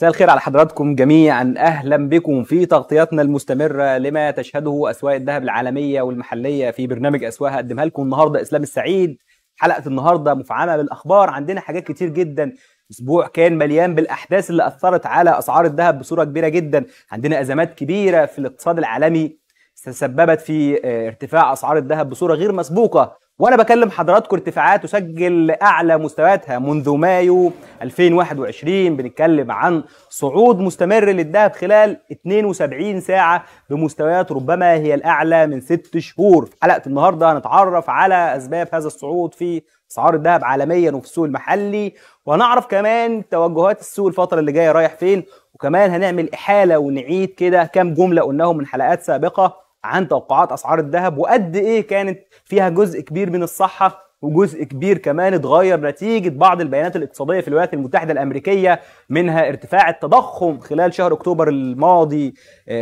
مساء الخير على حضراتكم جميعا. أهلا بكم في تغطياتنا المستمرة لما تشهده أسواق الذهب العالمية والمحلية في برنامج أسواق هقدمها لكم النهارده. إسلام السعيد حلقة النهارده مفعمة بالأخبار. عندنا حاجات كتير جدا. أسبوع كان مليان بالأحداث اللي أثرت على أسعار الذهب بصورة كبيرة جدا. عندنا أزمات كبيرة في الاقتصاد العالمي تسببت في ارتفاع أسعار الذهب بصورة غير مسبوقة. وأنا بكلم حضراتكم ارتفاعات تسجل اعلى مستوياتها منذ مايو 2021 بنتكلم عن صعود مستمر للذهب خلال 72 ساعة بمستويات ربما هي الأعلى من ست شهور. في حلقة النهارده هنتعرف على أسباب هذا الصعود في أسعار الذهب عالميا وفي السوق المحلي وهنعرف كمان توجهات السوق الفترة اللي جاية رايح فين وكمان هنعمل إحالة ونعيد كده كام جملة قلناهم من حلقات سابقة. عن توقعات أسعار الذهب وقد إيه كانت فيها جزء كبير من الصحة وجزء كبير كمان اتغير نتيجة بعض البيانات الاقتصادية في الولايات المتحدة الأمريكية منها ارتفاع التضخم خلال شهر أكتوبر الماضي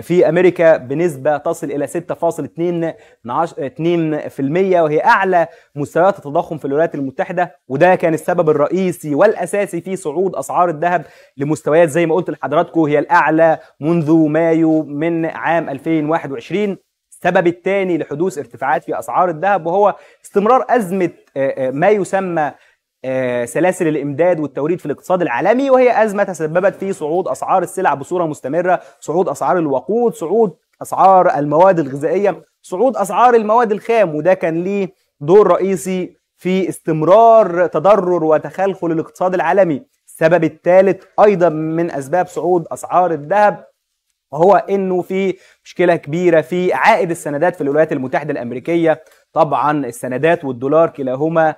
في أمريكا بنسبة تصل إلى 6.2% وهي أعلى مستويات التضخم في الولايات المتحدة وده كان السبب الرئيسي والأساسي في صعود أسعار الذهب لمستويات زي ما قلت لحضراتكم هي الأعلى منذ مايو من عام 2021 السبب الثاني لحدوث ارتفاعات في أسعار الذهب وهو استمرار أزمة ما يسمى سلاسل الإمداد والتوريد في الاقتصاد العالمي وهي أزمة تسببت في صعود أسعار السلع بصورة مستمرة، صعود أسعار الوقود، صعود أسعار المواد الغذائية، صعود أسعار المواد الخام وده كان ليه دور رئيسي في استمرار تضرر وتخلخل الاقتصاد العالمي. السبب الثالث أيضا من أسباب صعود أسعار الذهب وهو إنه في مشكلة كبيرة في عائد السندات في الولايات المتحدة الأمريكية. طبعا السندات والدولار كلاهما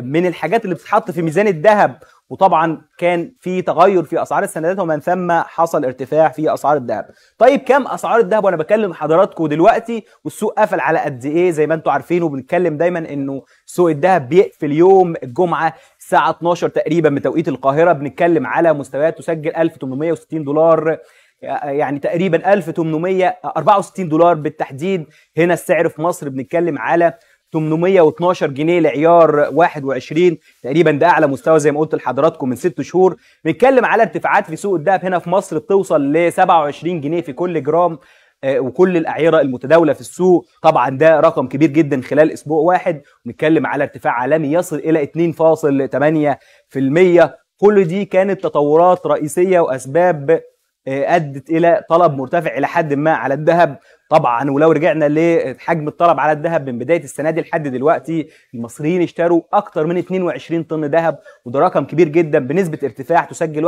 من الحاجات اللي بتتحط في ميزان الذهب. وطبعا كان في تغير في أسعار السندات ومن ثم حصل ارتفاع في أسعار الذهب. طيب كم أسعار الذهب؟ وأنا بكلم حضراتكم دلوقتي والسوق قفل على قد إيه؟ زي ما أنتم عارفين وبنتكلم دايما إنه سوق الذهب بيقفل يوم الجمعة الساعة 12 تقريبا بتوقيت القاهرة. بنتكلم على مستويات تسجل 1860 دولار. يعني تقريبا 1864 دولار بالتحديد. هنا السعر في مصر بنتكلم على 812 جنيه لعيار 21 تقريبا ده أعلى مستوى زي ما قلت لحضراتكم من ست شهور. بنتكلم على ارتفاعات في سوق الذهب. هنا في مصر بتوصل ل 27 جنيه في كل جرام وكل الأعيرة المتداولة في السوق. طبعا ده رقم كبير جدا خلال أسبوع واحد. ونتكلم على ارتفاع عالمي يصل إلى 2.8% كل دي كانت تطورات رئيسية وأسباب أدت إلى طلب مرتفع إلى حد ما على الذهب. طبعا ولو رجعنا لحجم الطلب على الذهب من بداية السنة دي لحد دلوقتي المصريين اشتروا أكتر من 22 طن ذهب وده رقم كبير جدا بنسبة ارتفاع تسجل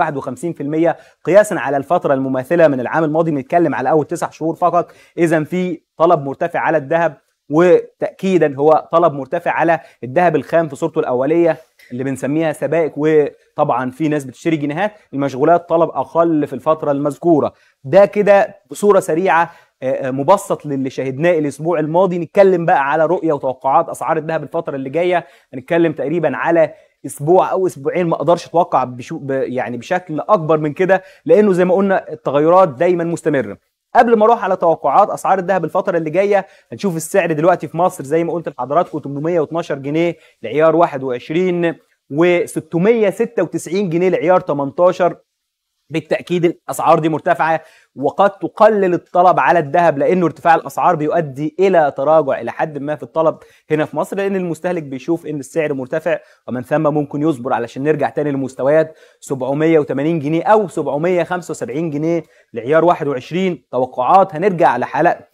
51% قياسا على الفترة المماثلة من العام الماضي بنتكلم على أول تسع شهور فقط. اذا في طلب مرتفع على الذهب. وتاكيدا هو طلب مرتفع على الذهب الخام في صورته الأولية اللي بنسميها سبائك. وطبعا في ناس بتشتري جنيهات المشغولات طلب أقل في الفترة المذكورة. ده كده بصورة سريعة مبسط للي شاهدناه الأسبوع الماضي. نتكلم بقى على رؤية وتوقعات أسعار الذهب الفترة اللي جاية. هنتكلم تقريبا على أسبوع أو أسبوعين ما أقدرش أتوقع بشو يعني بشكل أكبر من كده لأنه زي ما قلنا التغيرات دايما مستمرة. قبل ما أروح على توقعات اسعار الذهب الفترة اللي جاية هنشوف السعر دلوقتي في مصر زي ما قلت لحضراتكم 812 جنيه لعيار 21 و696 جنيه لعيار 18 بالتأكيد الأسعار دي مرتفعة وقد تقلل الطلب على الذهب لأنه ارتفاع الأسعار بيؤدي إلى تراجع إلى حد ما في الطلب هنا في مصر لأن المستهلك بيشوف إن السعر مرتفع ومن ثم ممكن يصبر علشان نرجع تاني لمستويات 780 جنيه أو 775 جنيه لعيار 21 توقعات. هنرجع لحلقة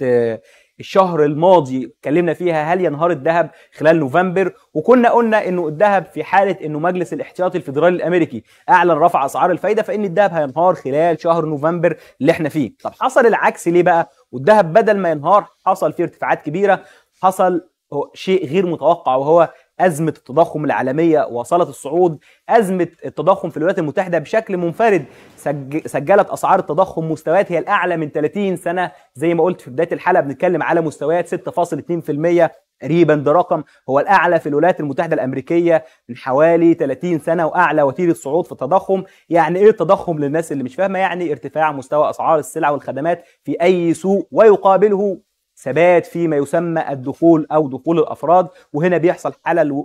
الشهر الماضي اتكلمنا فيها هل ينهار الذهب خلال نوفمبر؟ وكنا قلنا إنه الذهب في حالة إنه مجلس الاحتياطي الفيدرالي الأمريكي أعلن رفع أسعار الفايدة فإن الذهب هينهار خلال شهر نوفمبر اللي إحنا فيه. طب حصل العكس ليه بقى؟ والذهب بدل ما ينهار حصل فيه ارتفاعات كبيرة حصل شيء غير متوقع وهو أزمة التضخم العالمية وصلت الصعود. أزمة التضخم في الولايات المتحدة بشكل منفرد سج... سجلت أسعار التضخم مستويات هي الأعلى من 30 سنة. زي ما قلت في بداية الحلقة بنتكلم على مستويات 6.2% تقريبا ده رقم. هو الأعلى في الولايات المتحدة الأمريكية من حوالي 30 سنة وأعلى وتيرة صعود في التضخم. يعني إيه التضخم للناس اللي مش فاهمة؟ يعني ارتفاع مستوى أسعار السلع والخدمات في أي سوق ويقابله ثبات فيما يسمى الدخول أو دخول الأفراد. وهنا بيحصل حلل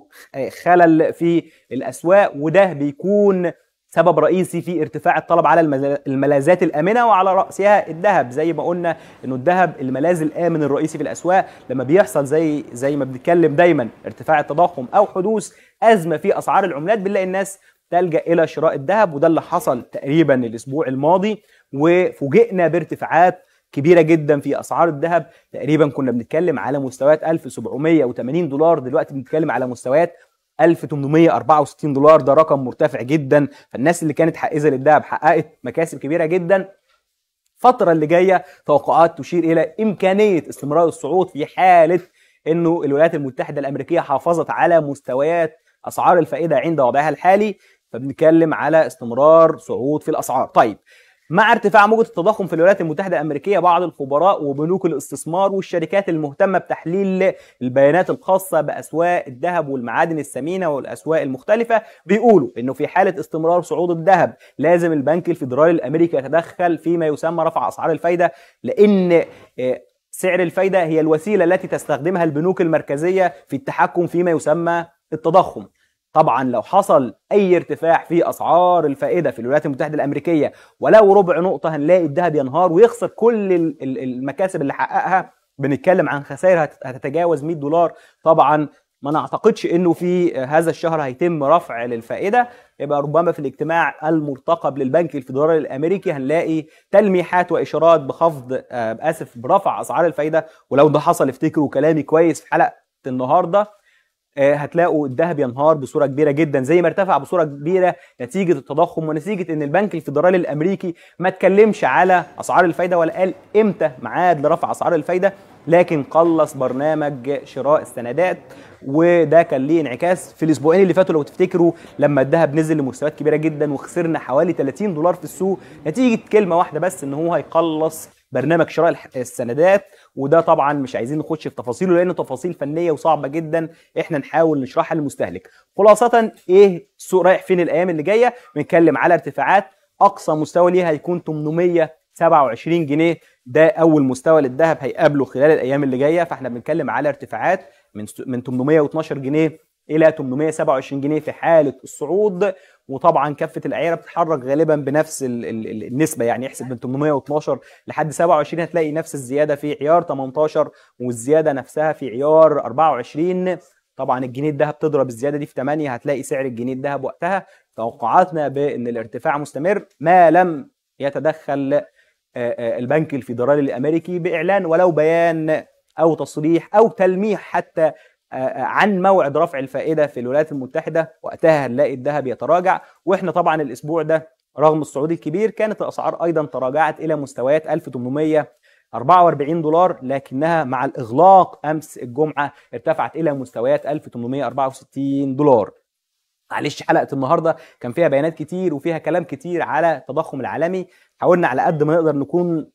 خلل في الأسواق وده بيكون سبب رئيسي في ارتفاع الطلب على الملاذات الآمنة وعلى رأسها الذهب. زي ما قلنا إنه الذهب الملاذ الآمن الرئيسي في الأسواق لما بيحصل زي زي ما بنتكلم دايما ارتفاع التضخم أو حدوث أزمة في أسعار العملات بنلاقي الناس تلجأ إلى شراء الذهب وده اللي حصل تقريبا الأسبوع الماضي. وفوجئنا بارتفاعات كبيرة جدا في أسعار الذهب. تقريبا كنا بنتكلم على مستويات 1780 دولار. دلوقتي بنتكلم على مستويات 1864 دولار. ده رقم مرتفع جدا. فالناس اللي كانت حائزة للذهب حققت مكاسب كبيرة جدا. الفترة اللي جاية توقعات تشير إلى إمكانية استمرار الصعود في حالة إنه الولايات المتحدة الأمريكية حافظت على مستويات أسعار الفائدة عند وضعها الحالي. فبنتكلم على استمرار صعود في الأسعار. طيب مع ارتفاع موجة التضخم في الولايات المتحدة الأمريكية بعض الخبراء وبنوك الاستثمار والشركات المهتمة بتحليل البيانات الخاصة بأسواق الذهب والمعادن الثمينة والأسواق المختلفة. بيقولوا إنه في حالة استمرار صعود الذهب لازم البنك الفيدرالي الأمريكي يتدخل فيما يسمى رفع أسعار الفايدة لأن آه، سعر الفايدة هي الوسيلة التي تستخدمها البنوك المركزية في التحكم فيما يسمى التضخم. طبعا لو حصل أي ارتفاع في أسعار الفائدة في الولايات المتحدة الأمريكية ولو ربع نقطة هنلاقي الذهب ينهار ويخسر كل المكاسب اللي حققها. بنتكلم عن خسائر هتتجاوز 100 دولار. طبعا ما نعتقدش إنه في هذا الشهر هيتم رفع للفائدة. يبقى ربما في الاجتماع المرتقب للبنك الفيدرالي الأمريكي هنلاقي تلميحات وإشارات بخفض آه، آسف برفع أسعار الفائدة. ولو ده حصل افتكروا كلامي كويس في حلقة النهارده. هتلاقوا الذهب ينهار بصورة كبيرة جدا. زي ما ارتفع بصورة كبيرة نتيجة التضخم ونتيجة إن البنك الفيدرالي الأمريكي ما اتكلمش على أسعار الفايدة ولا قال إمتى ميعاد لرفع أسعار الفايدة لكن قلص برنامج شراء السندات. وده كان ليه انعكاس في الأسبوعين اللي فاتوا لو تفتكروا لما الذهب نزل لمستويات كبيرة جدا وخسرنا حوالي 30 دولار في السوق. نتيجة كلمة واحدة بس إن هو هيقلص برنامج شراء السندات وده طبعا مش عايزين نخش في تفاصيله لأنه تفاصيل فنية وصعبة جدا. إحنا نحاول نشرحها للمستهلك. خلاصة إيه السوق رايح فين الأيام اللي جاية؟ بنتكلم على ارتفاعات أقصى مستوى ليها هيكون 827 جنيه. ده أول مستوى للذهب هيقابله خلال الأيام اللي جاية. فإحنا بنتكلم على ارتفاعات من من 812 جنيه إلى 827 جنيه في حالة الصعود. وطبعا كفه العيره بتتحرك غالبا بنفس النسبة يعني احسب من 812 لحد 27 هتلاقي نفس الزيادة في عيار 18 والزيادة نفسها في عيار 24 طبعا الجنيه الذهب تضرب الزيادة دي في 8 هتلاقي سعر الجنيه الذهب وقتها. توقعاتنا بإن الارتفاع مستمر ما لم يتدخل البنك الفيدرالي الأمريكي بإعلان ولو بيان أو تصريح أو تلميح حتى عن موعد رفع الفائدة في الولايات المتحدة وقتها هنلاقي الذهب يتراجع. وإحنا طبعا الأسبوع ده رغم الصعود الكبير كانت الأسعار أيضا تراجعت إلى مستويات 1844 دولار لكنها مع الإغلاق أمس الجمعة ارتفعت إلى مستويات 1864 دولار. معلش حلقة النهارده كان فيها بيانات كتير وفيها كلام كتير على التضخم العالمي. حاولنا على قد ما نقدر نكون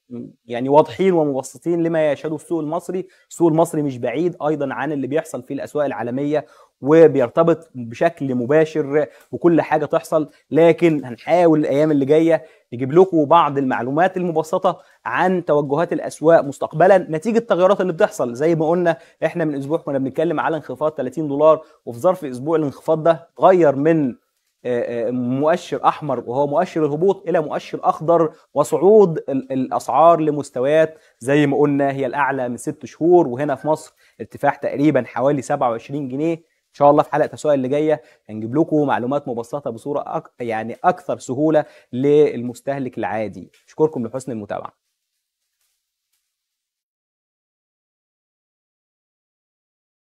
يعني واضحين ومبسطين لما يشهده السوق المصري. السوق المصري مش بعيد أيضا عن اللي بيحصل في الأسواق العالمية وبيرتبط بشكل مباشر بكل حاجة تحصل لكن هنحاول الأيام اللي جاية نجيب لكم بعض المعلومات المبسطة عن توجهات الأسواق مستقبلا نتيجة التغيرات اللي بتحصل. زي ما قلنا إحنا من أسبوع كنا بنتكلم على انخفاض 30 دولار وفي ظرف أسبوع الانخفاض ده غير من مؤشر أحمر وهو مؤشر الهبوط إلى مؤشر أخضر وصعود الأسعار لمستويات زي ما قلنا هي الأعلى من ست شهور وهنا في مصر ارتفاع تقريبا حوالي 27 جنيه. إن شاء الله في حلقة التسوق اللي جاية هنجيب لكم معلومات مبسطة بصورة أك... يعني أكثر سهولة للمستهلك العادي. أشكركم لحسن المتابعة.